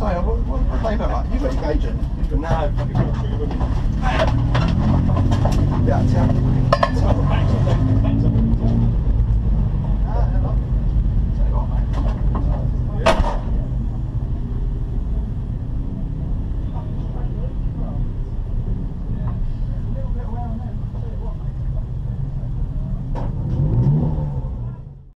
say, what, what, what they about? You've got your agent. No. Yeah, tell, tell.